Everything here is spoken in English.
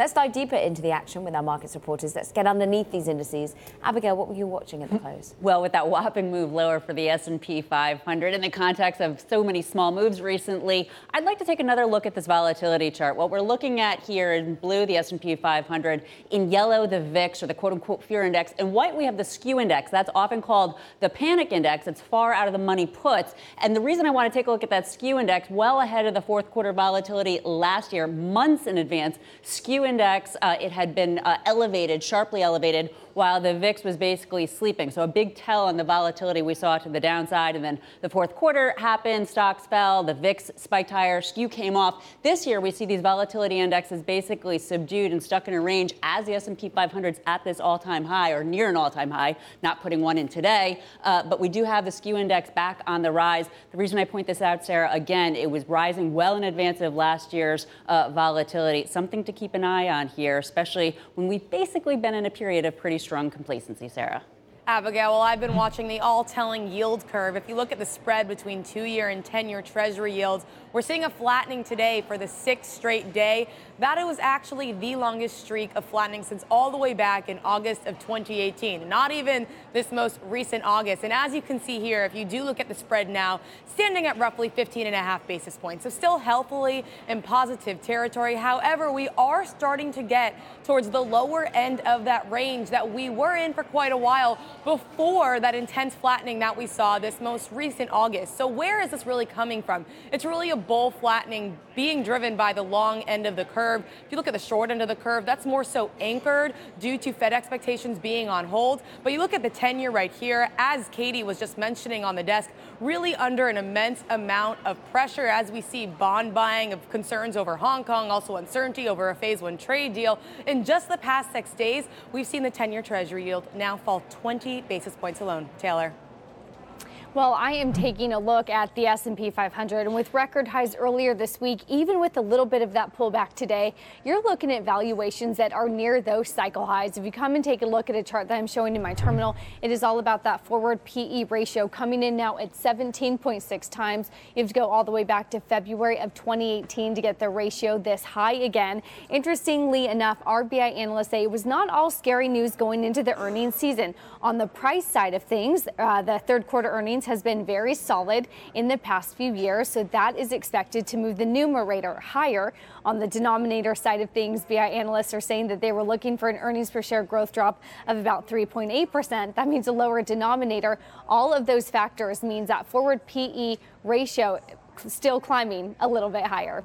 Let's dive deeper into the action with our markets reporters. Let's get underneath these indices. Abigail, what were you watching at the close? Well, with that whopping move lower for the S&P 500 in the context of so many small moves recently, I'd like to take another look at this volatility chart. What we're looking at here in blue, the S&P 500, in yellow, the VIX or the quote-unquote fear index, in white we have the skew index. That's often called the panic index. It's far out of the money puts. And the reason I want to take a look at that skew index, well ahead of the fourth quarter volatility last year, months in advance, skew index, uh, it had been uh, elevated, sharply elevated while the VIX was basically sleeping. So a big tell on the volatility we saw to the downside. And then the fourth quarter happened, stocks fell, the VIX spiked higher, skew came off. This year we see these volatility indexes basically subdued and stuck in a range as the S&P 500's at this all-time high or near an all-time high, not putting one in today. Uh, but we do have the skew index back on the rise. The reason I point this out, Sarah, again, it was rising well in advance of last year's uh, volatility. Something to keep an eye on here, especially when we've basically been in a period of pretty strong complacency, Sarah. Abigail, well, I've been watching the all telling yield curve. If you look at the spread between two year and 10 year Treasury yields, we're seeing a flattening today for the sixth straight day. That was actually the longest streak of flattening since all the way back in August of 2018, not even this most recent August. And as you can see here, if you do look at the spread now, standing at roughly 15 and a half basis points. So still healthily in positive territory. However, we are starting to get towards the lower end of that range that we were in for quite a while before that intense flattening that we saw this most recent August. So where is this really coming from? It's really a bull flattening being driven by the long end of the curve. If you look at the short end of the curve, that's more so anchored due to Fed expectations being on hold. But you look at the 10 year right here, as Katie was just mentioning on the desk, really under an immense amount of pressure as we see bond buying of concerns over Hong Kong, also uncertainty over a phase one trade deal. In just the past six days, we've seen the 10 year Treasury yield now fall 20 basis points alone. Taylor. Well, I am taking a look at the S&P 500 and with record highs earlier this week, even with a little bit of that pullback today, you're looking at valuations that are near those cycle highs. If you come and take a look at a chart that I'm showing in my terminal, it is all about that forward PE ratio coming in now at 17.6 times. You have to go all the way back to February of 2018 to get the ratio this high again. Interestingly enough, RBI analysts say it was not all scary news going into the earnings season. On the price side of things, uh, the third quarter earnings has been very solid in the past few years, so that is expected to move the numerator higher. On the denominator side of things, BI analysts are saying that they were looking for an earnings per share growth drop of about 3.8%. That means a lower denominator. All of those factors means that forward PE ratio still climbing a little bit higher.